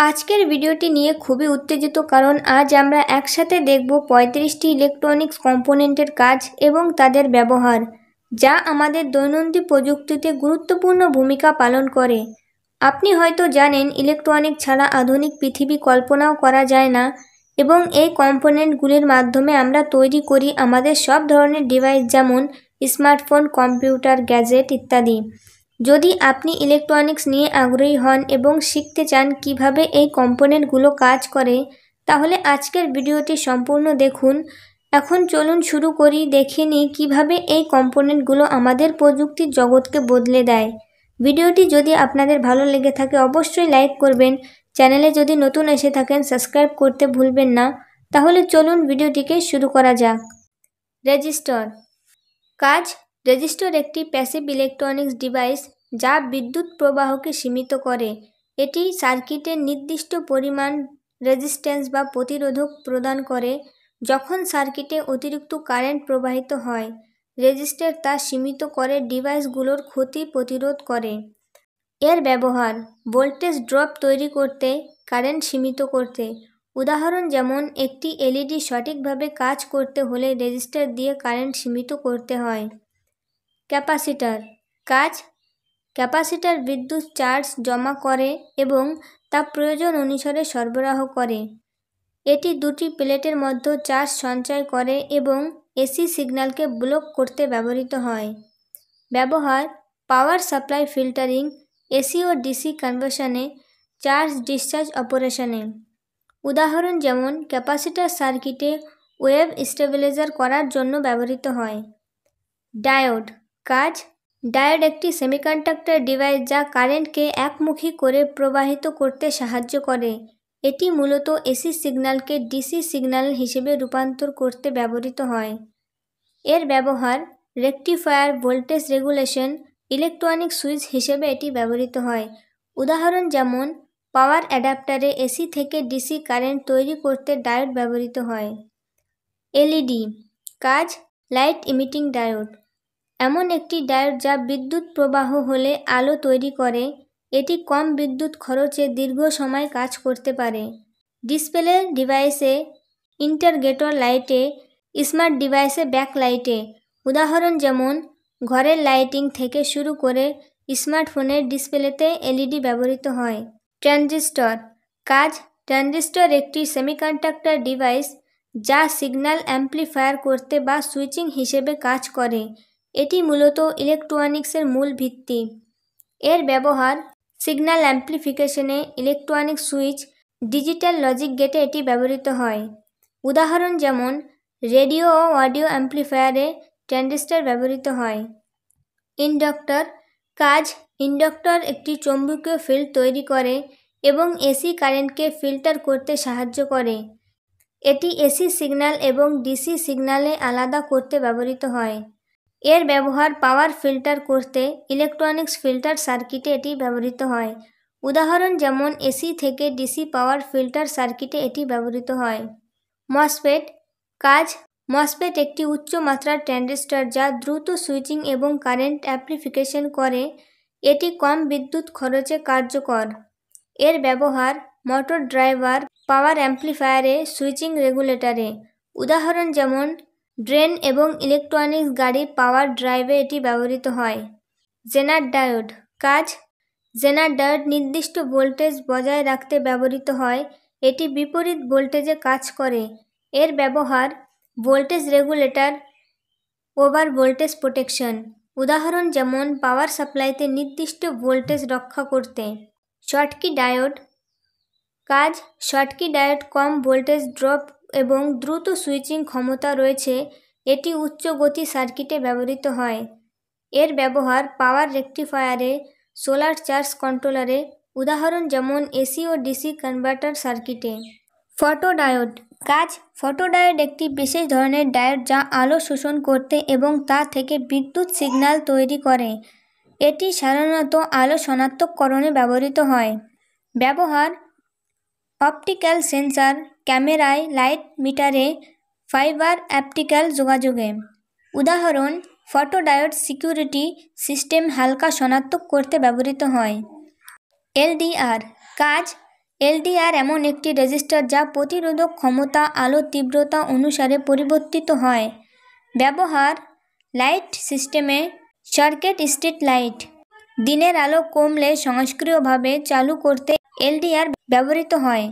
আজকের ভিডিওটি নিয়ে খুবই উত্তেজিত কারণ আজ আমরা একসাথে দেখব পঁয়ত্রিশটি ইলেকট্রনিক্স কম্পোনেন্টের কাজ এবং তাদের ব্যবহার, যা আমাদের দৈনন্দিন প্রযুক্তিতে গুরুত্বপূর্ণ ভূমিকা পালন করে। আপনি হয়তো জানেন ইলেকট্রনিক ছাড়া আধুনিক পৃথিবী কল্পনাও করা যায় না এবং এই কম্পোনেন্টগুলির মাধ্যমে আমরা তৈরি করি আমাদের সব ধরনের ডিভাইস যেমন স্মার্টফোন কম্পিউটার গ্যাজেট ইত্যাদি। যদি আপনি ইলেকট্রনিক্স নিয়ে আগ্রহী হন এবং শিখতে চান কীভাবে এই কম্পোনেন্টগুলো কাজ করে, তাহলে আজকের ভিডিওটি সম্পূর্ণ দেখুন। এখন চলুন শুরু করি, দেখে নিই কীভাবে এই কম্পোনেন্টগুলো আমাদের প্রযুক্তির জগৎকে বদলে দেয়। ভিডিওটি যদি আপনাদের ভালো লেগে থাকে, অবশ্যই লাইক করবেন। চ্যানেলে যদি নতুন এসে থাকেন সাবস্ক্রাইব করতে ভুলবেন না। তাহলে চলুন ভিডিওটিকে শুরু করা যাক। রেজিস্টার কাজ রেজিস্টার একটি প্যাসিভ ইলেকট্রনিক্স ডিভাইস যা বিদ্যুৎ প্রবাহকে সীমিত করে। এটি সার্কিটের নির্দিষ্ট পরিমাণ রেজিস্ট্যান্স বা প্রতিরোধক প্রদান করে যখন সার্কিটে অতিরিক্ত কারেন্ট প্রবাহিত হয়। রেজিস্টার তা সীমিত করে ডিভাইসগুলোর ক্ষতি প্রতিরোধ করে। এর ব্যবহার ভোল্টেজ ড্রপ তৈরি করতে, কারেন্ট সীমিত করতে। উদাহরণ যেমন, একটি এলইডি সঠিকভাবে কাজ করতে হলে রেজিস্টার দিয়ে কারেন্ট সীমিত করতে হয়। ক্যাপাসিটার, কাজ, ক্যাপাসিটার বিদ্যুৎ চার্জ জমা করে এবং তা প্রয়োজন অনুসারে সরবরাহ করে। এটি দুটি প্লেটের মধ্যে চার্জ সঞ্চয় করে এবং এসি সিগন্যালকে ব্লক করতে ব্যবহৃত হয়। ব্যবহার, পাওয়ার সাপ্লাই ফিল্টারিং, এসি ও ডিসি কনভার্সনে চার্জ ডিসচার্জ অপারেশনে। উদাহরণ যেমন, ক্যাপাসিটার সার্কিটে ওয়েভ স্টেবিলাইজার করার জন্য ব্যবহৃত হয়। ডায়োড কাজ। ডায়োড একটি সেমিকন্ডাক্টর ডিভাইস যা কারেন্টকে একমুখী করে প্রবাহিত করতে সাহায্য করে। এটি মূলত এসি সিগন্যালকে ডিসি সিগন্যাল হিসেবে রূপান্তর করতে ব্যবহৃত হয়। এর ব্যবহার rectifier voltage regulation electronic switch হিসেবে এটি ব্যবহৃত হয়। উদাহরণ যেমন, পাওয়ার অ্যাডাপ্টারে এসি থেকে ডিসি কারেন্ট তৈরি করতে ডায়োড ব্যবহৃত হয়। এলইডি কাজ, লাইট ইমিটিং ডায়োড। এমন একটি ডায়োড যা বিদ্যুৎ প্রবাহ হলে আলো তৈরি করে। এটি কম বিদ্যুৎ খরচে দীর্ঘ সময় কাজ করতে পারে। ডিসপ্লে ডিভাইসে ইন্টারগেটর লাইটে, স্মার্ট ডিভাইসে ব্যাক লাইটে উদাহরণ যেমন, ঘরের লাইটিং থেকে শুরু করে স্মার্টফোনের ডিসপ্লেতে এলইডি ব্যবহৃত হয়। ট্রানজিস্টর। কাজ, ট্রানজিস্টর একটি সেমিকন্ডাক্টর ডিভাইস যা সিগন্যাল অ্যাম্প্লিফায়ার করতে বা সুইচিং হিসেবে কাজ করে। এটি মূলত ইলেকট্রনিক্সের মূল ভিত্তি। এর ব্যবহার সিগন্যাল অ্যাম্প্লিফিকেশনে ইলেকট্রনিক সুইচ, ডিজিটাল লজিক গেটে এটি ব্যবহৃত হয়। উদাহরণ যেমন, রেডিও ও অডিও অ্যাম্প্লিফায়ারে ট্রানজিস্টার ব্যবহৃত হয়। ইন্ডাক্টর, কাজ, ইন্ডাক্টর একটি চৌম্বকীয় ফিল্ড তৈরি করে এবং এসি কারেন্টকে ফিল্টার করতে সাহায্য করে। এটি এসি সিগন্যাল এবং ডিসি সিগন্যালে আলাদা করতে ব্যবহৃত হয়। এর ব্যবহার পাওয়ার ফিল্টার করতে ইলেকট্রনিক্স ফিল্টার সার্কিটে এটি ব্যবহৃত হয়। উদাহরণ যেমন এসি থেকে ডিসি পাওয়ার ফিল্টার সার্কিটে এটি ব্যবহৃত হয়। মসপেট কাজ মসপেট একটি উচ্চ মাত্রার ট্রানজিস্টর যা দ্রুত সুইচিং এবং কারেন্ট অ্যাপ্লিফিকেশন করে। এটি কম বিদ্যুৎ খরচে কার্যকর। এর ব্যবহার মোটর ড্রাইভার পাওয়ার অ্যাম্প্লিফায়ারে সুইচিং রেগুলেটরে উদাহরণ যেমন ড্রেন এবং ইলেকট্রনিক্স গাড়ি পাওয়ার ড্রাইভে এটি ব্যবহৃত হয়। জেনার ডায়োড কাজ। জেনার ডায়োড নির্দিষ্ট ভোল্টেজ বজায় রাখতে ব্যবহৃত হয়। এটি বিপরীত ভোল্টেজে কাজ করে। এর ব্যবহার voltage regulator, over voltage protection. উদাহরণ যেমন, পাওয়ার সাপ্লাইতে নির্দিষ্ট ভোল্টেজ রক্ষা করতে। শর্টকি ডায়োড কাজ। শর্টকি ডায়োড কম ভোল্টেজ ড্রপ এবং দ্রুত সুইচিং ক্ষমতা রয়েছে, এটি উচ্চ গতি সার্কিটে ব্যবহৃত হয়। এর ব্যবহার পাওয়ার রেকটিফায়ারে, সোলার চার্জ কন্ট্রোলারে, উদাহরণ যেমন এসি ও ডিসি কনভার্টার সার্কিটে। ফটোডায়োড কাজ, ফটোডায়োড একটি বিশেষ ধরনের ডায়োড যা আলো শোষণ করতে এবং তা থেকে বিদ্যুৎ সিগন্যাল তৈরি করে। এটি সাধারণত আলো শনাক্তকরণে ব্যবহৃত হয়। ব্যবহার অপটিক্যাল সেন্সার, ক্যামেরায় লাইট মিটারে, ফাইবার অ্যাপটিক্যাল যোগাযোগে। উদাহরণ, ফটোডায়োড সিকিউরিটি সিস্টেম হালকা শনাক্ত করতে ব্যবহৃত হয়। এলডিআর, কাজ, এলডিআর এমন একটি রেজিস্টার যা প্রতিরোধক ক্ষমতা, আলো তীব্রতা অনুসারে পরিবর্তিত হয়। ব্যবহার, লাইট সিস্টেমে সার্কিট স্ট্রিট লাইট। দিনের আলো কমলে সংস্ক্রিয়ভাবে চালু করতে এলডিআর ব্যবহৃত হয়।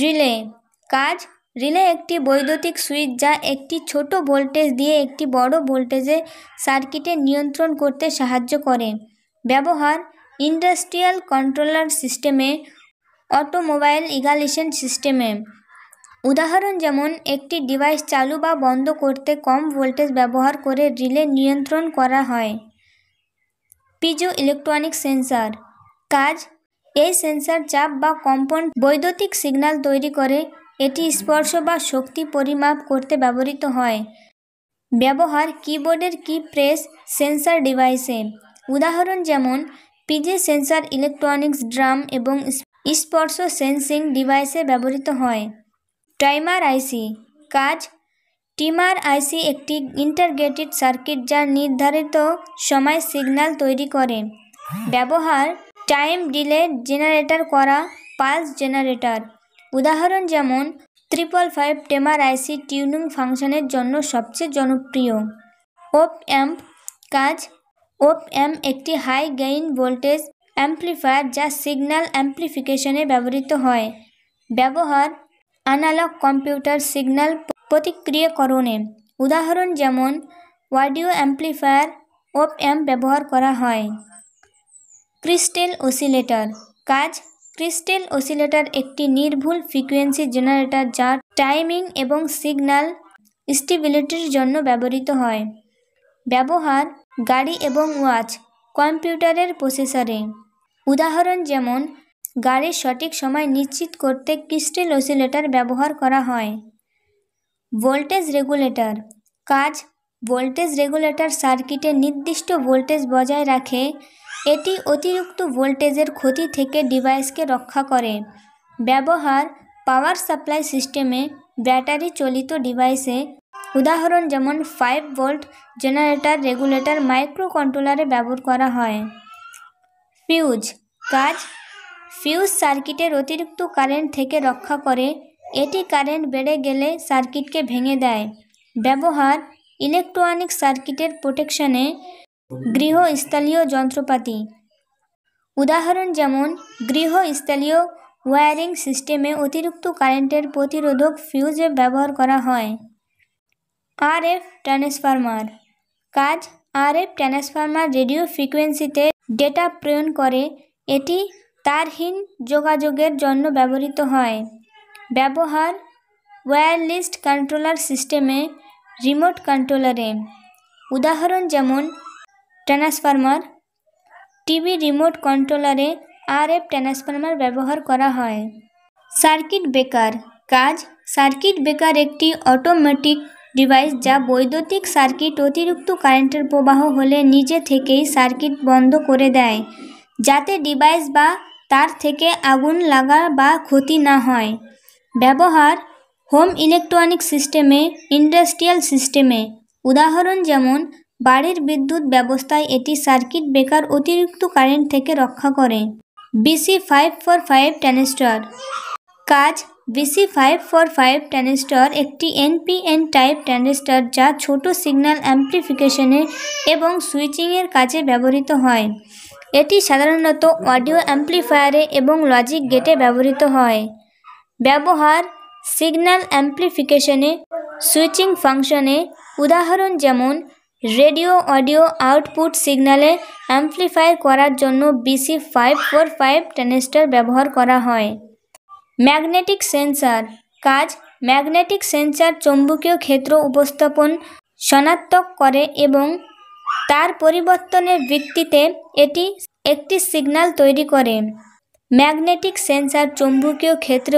রিলে কাজ। রিলে একটি বৈদ্যুতিক সুইচ যা একটি ছোট ভোল্টেজ দিয়ে একটি বড় ভোল্টেজে সার্কিটে নিয়ন্ত্রণ করতে সাহায্য করে। ব্যবহার। ইন্ডাস্ট্রিয়াল কন্ট্রোলার সিস্টেমে। অটোমোবাইল ইগালিশন সিস্টেমে। উদাহরণ যেমন, একটি ডিভাইস চালু বা বন্ধ করতে কম ভোল্টেজ ব্যবহার করে রিলে নিয়ন্ত্রণ করা হয়। Piezo electronic sensor. কাজ। এই সেন্সার চাপ বা কম্পন বৈদ্যুতিক সিগন্যাল তৈরি করে, এটি স্পর্শ বা শক্তি পরিমাপ করতে ব্যবহৃত হয়। ব্যবহার কিবোর্ডের কি প্রেস সেন্সার ডিভাইসে। উদাহরণ যেমন, পিজে সেন্সার ইলেকট্রনিক্স ড্রাম এবং স্পর্শ সেন্সিং ডিভাইসে ব্যবহৃত হয়। টাইমার আইসি কাজ। টিমার আইসি একটি ইন্টারগ্রেটেড সার্কিট যা নির্ধারিত সময় সিগন্যাল তৈরি করে। ব্যবহার টাইম ডিলে জেনারেটর করা পালস জেনারেটর। উদাহরণ যেমন triple five timer IC tuning ফাংশনের জন্য সবচেয়ে জনপ্রিয়। ওপ অ্যাম্প কাজ। ওপ অ্যাম্প একটি হাই গেইন ভোল্টেজ অ্যাম্প্লিফায়ার যা সিগন্যাল অ্যাম্প্লিফিকেশনে ব্যবহৃত হয়। ব্যবহার অ্যানালগ কম্পিউটার সিগন্যাল প্রতিক্রিয়াকরণে। উদাহরণ যেমন অডিও অ্যাম্প্লিফায়ার ওপ অ্যাম্প ব্যবহার করা হয়। Crystal oscillator. কাজ, ক্রিস্টেল অসিলেটর একটি নির্ভুল ফ্রিকোয়েন্সি জেনারেটর যা টাইমিং এবং সিগন্যাল স্টেবিলিটির জন্য ব্যবহৃত হয়। ব্যবহার, গাড়ি এবং ওয়াচ, কম্পিউটারের প্রসেসরে। উদাহরণ যেমন গাড়ির সঠিক সময় নিশ্চিত করতে ক্রিস্টেল অসিলেটর ব্যবহার করা হয়। Voltage regulator. কাজ ভোল্টেজ রেগুলেটর সার্কিটে নির্দিষ্ট ভোল্টেজ বজায় রাখে, এটি অতিরিক্ত ভোল্টেজের ক্ষতি থেকে ডিভাইসকে রক্ষা করে। ব্যবহার পাওয়ার সাপ্লাই সিস্টেমে ব্যাটারি চালিত ডিভাইসে, উদাহরণ যেমন five volt generator regulator micro কন্ট্রোলারে ব্যবহার করা হয়। ফিউজ কাজ ফিউজ সার্কিটের অতিরিক্ত কারেন্ট থেকে রক্ষা করে, এটি কারেন্ট বেড়ে গেলে সার্কিটকে ভেঙে দেয়। ব্যবহার ইলেকট্রনিক সার্কিটের প্রোটেকশনে গৃহস্থলীয় যন্ত্রপাতি। উদাহরণ যেমন গৃহস্থলীয় ওয়্যারিং সিস্টেমে অতিরিক্ত কারেন্টের প্রতিরোধক ফিউজে ব্যবহার করা হয়। R F transformer. কাজ আর এফ ট্রান্সফরমার রেডিও ফ্রিকোয়েন্সিতে ডেটা প্রেরণ করে। এটি তারহীন যোগাযোগের জন্য ব্যবহৃত হয়। ব্যবহার ওয়্যারলেস কন্ট্রোলার সিস্টেমে রিমোট কন্ট্রোলারে উদাহরণ যেমন ট্রান্সফরমার টিভি রিমোট কন্ট্রোলারে আর এফ ট্রান্সফরমার ব্যবহার করা হয়। সার্কিট ব্রেকার কাজ সার্কিট ব্রেকার একটি অটোমেটিক ডিভাইস যা বৈদ্যুতিক সার্কিট অতিরিক্ত কারেন্টের প্রবাহ হলে নিজে থেকেই সার্কিট বন্ধ করে দেয়, যাতে ডিভাইস বা তার থেকে আগুন লাগা বা ক্ষতি না হয়। ব্যবহার হোম ইলেকট্রনিক সিস্টেমে, ইন্ডাস্ট্রিয়াল সিস্টেমে। উদাহরণ যেমন, বাড়ির বিদ্যুৎ ব্যবস্থায় এটি সার্কিট ব্রেকার অতিরিক্ত কারেন্ট থেকে রক্ষা করে। BC five four five transistor. কাজ BC five four five transistor একটি এনপিএন টাইপ ট্যানেস্টার যা ছোট সিগন্যাল অ্যাম্প্লিফিকেশনে এবং সুইচিংয়ের কাজে ব্যবহৃত হয়। এটি সাধারণত অডিও অ্যাম্প্লিফায়ারে এবং লজিক গেটে ব্যবহৃত হয়। ব্যবহার সিগন্যাল অ্যাম্প্লিফিকেশনে, সুইচিং ফাংশনে উদাহরণ যেমন, রেডিও, অডিও আউটপুট সিগন্যালে অ্যাম্প্লিফাই করার জন্য BC five four five transistor ব্যবহার করা হয়। ম্যাগনেটিক সেন্সার, কাজ ম্যাগনেটিক সেন্সার চৌম্বকীয় ক্ষেত্র উপস্থাপন শনাক্তক করে এবং তার পরিবর্তনের ভিত্তিতে এটি একটি সিগন্যাল তৈরি করে। ম্যাগনেটিক সেন্সার চৌম্বকীয় ক্ষেত্র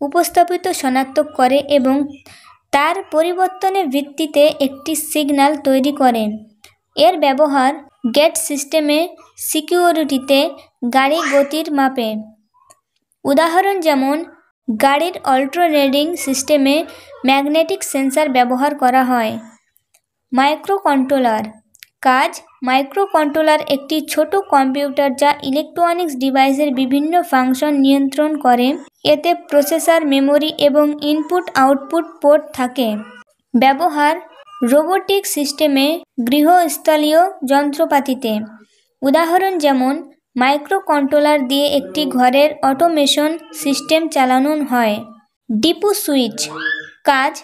উপস্থাপিত শনাক্ত করে এবং তার পরিবর্তনের ভিত্তিতে একটি সিগন্যাল তৈরি করে এর ব্যবহার গেট সিস্টেমে সিকিউরিটিতে গাড়ি গতির মাপে। উদাহরণ যেমন, গাড়ির অল্ট্রোনেডিং সিস্টেমে ম্যাগনেটিক সেন্সার ব্যবহার করা হয়। মাইক্রো কন্ট্রোলার কাজ, মাইক্রোকন্ট্রোলার একটি ছোট কম্পিউটার যা ইলেকট্রনিক্স ডিভাইসের বিভিন্ন ফাংশন নিয়ন্ত্রণ করে। এতে প্রসেসর, মেমোরি এবং ইনপুট, আউটপুট পোর্ট থাকে। ব্যবহার, রোবোটিক সিস্টেমে গৃহস্থলীয় যন্ত্রপাতিতে। উদাহরণ যেমন, মাইক্রোকন্ট্রোলার দিয়ে একটি ঘরের অটোমেশন সিস্টেম চালানো হয়। ডিপু সুইচ কাজ।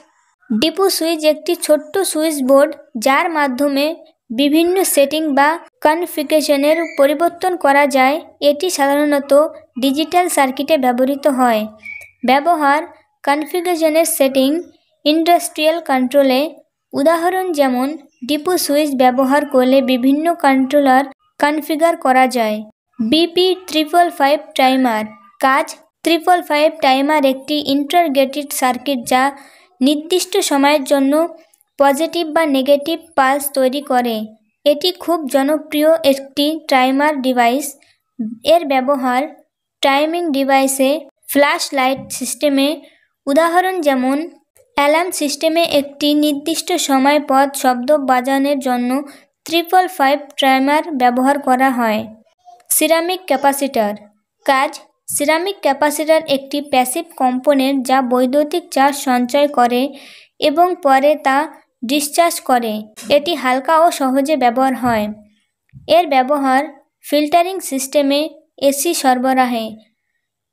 ডিপু সুইচ একটি ছোট্ট সুইচ বোর্ড যার মাধ্যমে বিভিন্ন সেটিং বা কনফিগেশনের পরিবর্তন করা যায়। এটি সাধারণত ডিজিটাল সার্কিটে ব্যবহৃত হয়। ব্যবহার কনফিগেশনের সেটিং ইন্ডাস্ট্রিয়াল কন্ট্রোলে উদাহরণ যেমন, ডিপু সুইচ ব্যবহার করলে বিভিন্ন কন্ট্রোলার কনফিগার করা যায়। বিপি ট্রিপল ফাইভ টাইমার কাজ ট্রিপল ফাইভ টাইমার একটি ইন্টারগ্রেটেড সার্কিট যা নির্দিষ্ট সময়ের জন্য পজিটিভ বা নেগেটিভ পালস তৈরি করে। এটি খুব জনপ্রিয় একটি টাইমার ডিভাইস। এর ব্যবহার টাইমিং ডিভাইসে ফ্ল্যাশ লাইট সিস্টেমে। উদাহরণ যেমন, অ্যালার্ম সিস্টেমে একটি নির্দিষ্ট সময় পথ শব্দ বাজানোর জন্য ট্রিপল ফাইভ টাইমার ব্যবহার করা হয়। Ceramic capacitor. কাজ, সিরামিক ক্যাপাসিটার একটি প্যাসিভ কম্পোনেন্ট যা বৈদ্যুতিক চার্জ সঞ্চয় করে এবং পরে তা ডিসচার্জ করে। এটি হালকা ও সহজে ব্যবহার হয়। এর ব্যবহার ফিল্টারিং সিস্টেমে এসি সরবরাহে।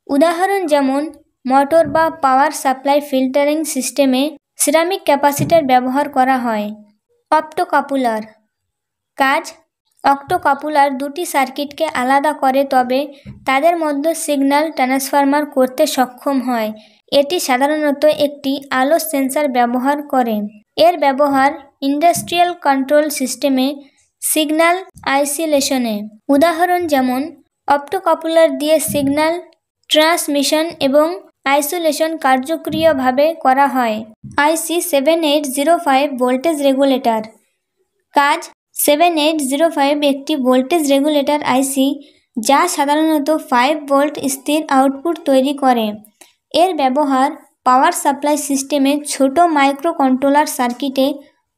উদাহরণ যেমন মোটর বা পাওয়ার সাপ্লাই ফিল্টারিং সিস্টেমে সিরামিক ক্যাপাসিটার ব্যবহার করা হয়। অপ্টোকাপুলার কাজ অক্টোকাপুলার দুটি সার্কিটকে আলাদা করে, তবে তাদের মধ্যে সিগন্যাল ট্রান্সফারমার করতে সক্ষম হয়। এটি সাধারণত একটি আলো সেন্সার ব্যবহার করে। এর ব্যবহার ইন্ডাস্ট্রিয়াল কন্ট্রোল সিস্টেমে, সিগন্যাল আইসোলেশনে। উদাহরণ যেমন, অপ্টোকাপুলার দিয়ে সিগন্যাল ট্রান্সমিশন এবং আইসোলেশন কার্যক্রিয়ভাবে করা হয়। IC seven eight zero five voltage regulator. কাজ, সেভেন এইট জিরো ফাইভ একটি ভোল্টেজ রেগুলেটর আইসি, যা সাধারণত ফাইভ ভোল্ট স্থির আউটপুট তৈরি করে। এর ব্যবহার পাওয়ার সাপ্লাই সিস্টেমে ছোট মাইক্রো কন্ট্রোলার সার্কিটে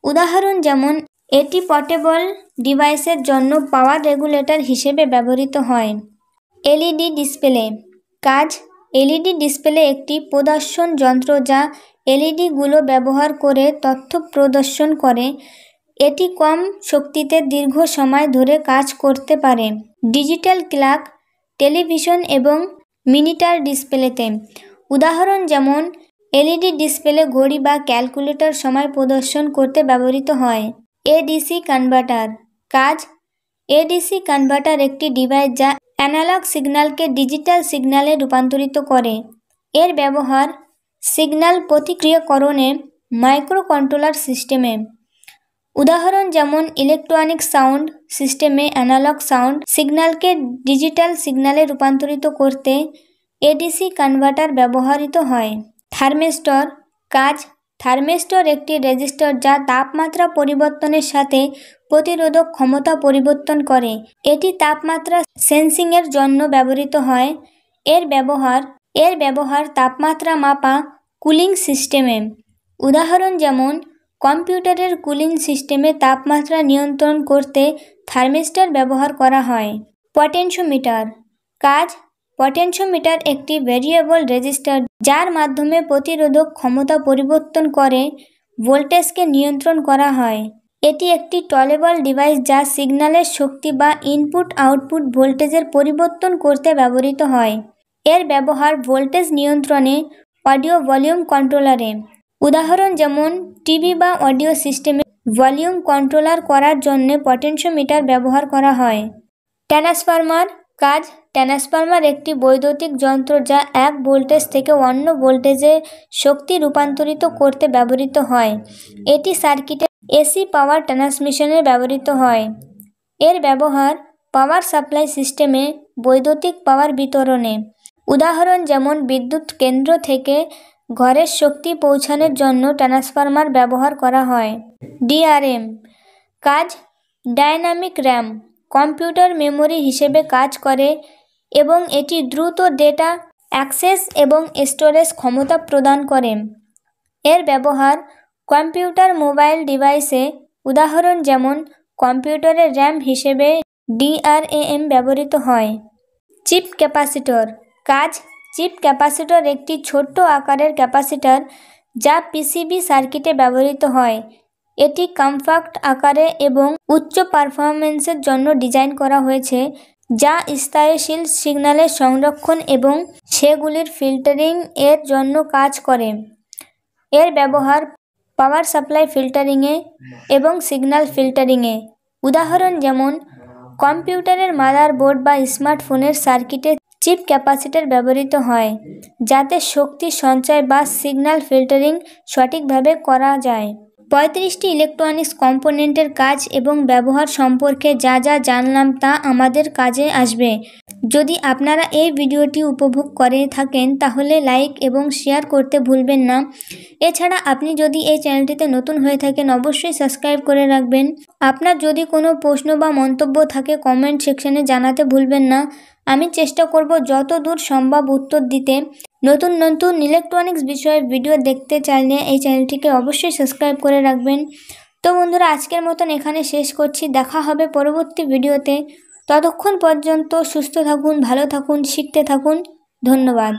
উদাহরণ যেমন, এটি পোর্টেবল ডিভাইসের জন্য পাওয়ার রেগুলেটর হিসেবে ব্যবহৃত হয়। LED display. কাজ, এলইডি ডিসপ্লে একটি প্রদর্শন যন্ত্র যা এলইডিগুলো ব্যবহার করে তথ্য প্রদর্শন করে। এটি কম শক্তিতে দীর্ঘ সময় ধরে কাজ করতে পারে। ডিজিটাল ক্লাক, টেলিভিশন এবং মিনিটার ডিসপ্লেতে। উদাহরণ যেমন, এলইডি ডিসপ্লে, ঘড়ি বা ক্যালকুলেটর সময় প্রদর্শন করতে ব্যবহৃত হয়। ADC converter. কাজ, এডিসি কনভার্টার একটি ডিভাইস যা অ্যানালগ সিগন্যালকে ডিজিটাল সিগন্যালে রূপান্তরিত করে। এর ব্যবহার সিগন্যাল প্রতিক্রিয়াকরণে মাইক্রোকন্ট্রোলার সিস্টেমে। উদাহরণ যেমন, ইলেকট্রনিক সাউন্ড সিস্টেমে অ্যানালগ সাউন্ড সিগন্যালকে ডিজিটাল সিগন্যালে রূপান্তরিত করতে এডিসি কনভার্টার ব্যবহৃত হয়। থার্মেস্টর কাজ। থার্মেস্টর একটি রেজিস্টার যা তাপমাত্রা পরিবর্তনের সাথে প্রতিরোধক ক্ষমতা পরিবর্তন করে। এটি তাপমাত্রা সেন্সিংয়ের জন্য ব্যবহৃত হয়। এর ব্যবহার এর ব্যবহার তাপমাত্রা মাপা কুলিং সিস্টেমে। উদাহরণ যেমন কম্পিউটারের কুলিং সিস্টেমে তাপমাত্রা নিয়ন্ত্রণ করতে থার্মিস্টার ব্যবহার করা হয়। পটেনশোমিটার কাজ পটেনশোমিটার একটি ভেরিয়েবল রেজিস্টার যার মাধ্যমে প্রতিরোধক ক্ষমতা পরিবর্তন করে ভোল্টেজকে নিয়ন্ত্রণ করা হয়। এটি একটি টলেবল ডিভাইস যা সিগন্যালের শক্তি বা ইনপুট আউটপুট ভোল্টেজের পরিবর্তন করতে ব্যবহৃত হয়। এর ব্যবহার ভোল্টেজ নিয়ন্ত্রণে অডিও ভলিউম কন্ট্রোলারে উদাহরণ যেমন টিভি বা অডিও সিস্টেমে ভলিউম কন্ট্রোলার করার জন্য পটেনশিওমিটার ব্যবহার করা হয়। ট্রান্সফরমার কাজ। ট্রান্সফরমার একটি বৈদ্যুতিক যন্ত্র যা এক ভোল্টেজ থেকে অন্য ভোল্টেজে শক্তি রূপান্তরিত করতে ব্যবহৃত হয়। এটি সার্কিটে এসি পাওয়ার ট্রান্সমিশনে ব্যবহৃত হয়। এর ব্যবহার পাওয়ার সাপ্লাই সিস্টেমে বৈদ্যুতিক পাওয়ার বিতরণে। উদাহরণ যেমন, বিদ্যুৎ কেন্দ্র থেকে ঘরের শক্তি পৌঁছানোর জন্য ট্রান্সফরমার ব্যবহার করা হয়। ডিআরএম কাজ ডায়নামিক র্যাম। কম্পিউটার মেমোরি হিসেবে কাজ করে এবং এটি দ্রুত ডেটা অ্যাক্সেস এবং স্টোরেজ ক্ষমতা প্রদান করে। এর ব্যবহার কম্পিউটার মোবাইল ডিভাইসে উদাহরণ যেমন কম্পিউটারের র্যাম হিসেবে ডিআরএএম ব্যবহৃত হয়। Chip capacitor. কাজ চিপ ক্যাপাসিটর একটি ছোট্ট আকারের ক্যাপাসিটর যা পিসিবি সার্কিটে ব্যবহৃত হয়। এটি কমফ্যাক্ট আকারে এবং উচ্চ পারফরমেন্সের জন্য ডিজাইন করা হয়েছে, যা স্থায়ীশীল সিগন্যালের সংরক্ষণ এবং সেগুলির ফিল্টারিং এর জন্য কাজ করে। এর ব্যবহার পাওয়ার সাপ্লাই ফিল্টারিংয়ে এবং সিগন্যাল ফিল্টারিংয়ে উদাহরণ যেমন, কম্পিউটারের মাদারবোর্ড বা স্মার্টফোনের সার্কিটে চিপ ক্যাপাসিটার ব্যবহৃত হয়, যাতে শক্তি সঞ্চয় বা সিগন্যাল ফিল্টারিং সঠিকভাবে করা যায়। পঁয়ত্রিশটি ইলেকট্রনিক্স কম্পোনেন্টের কাজ এবং ব্যবহার সম্পর্কে যা যা জানলাম তা আমাদের কাজে আসবে। যদি আপনারা এই ভিডিওটি উপভোগ করে থাকেন, তাহলে লাইক এবং শেয়ার করতে ভুলবেন না। এছাড়া আপনি যদি এই চ্যানেলটিতে নতুন হয়ে থাকেন, অবশ্যই সাবস্ক্রাইব করে রাখবেন। আপনার যদি কোনো প্রশ্ন বা মন্তব্য থাকে কমেন্ট সেকশনে জানাতে ভুলবেন না। আমি চেষ্টা করব যত দূর সম্ভব উত্তর দিতে। নতুন নতুন ইলেকট্রনিক্স বিষয়ে ভিডিও দেখতে চাইলে এই চ্যানেলটিকে অবশ্যই সাবস্ক্রাইব করে রাখবেন। তো বন্ধুরা, আজকের মতন এখানে শেষ করছি। দেখা হবে পরবর্তী ভিডিওতে ততক্ষণ পর্যন্ত সুস্থ থাকুন, ভালো থাকুন, শিখতে থাকুন। ধন্যবাদ।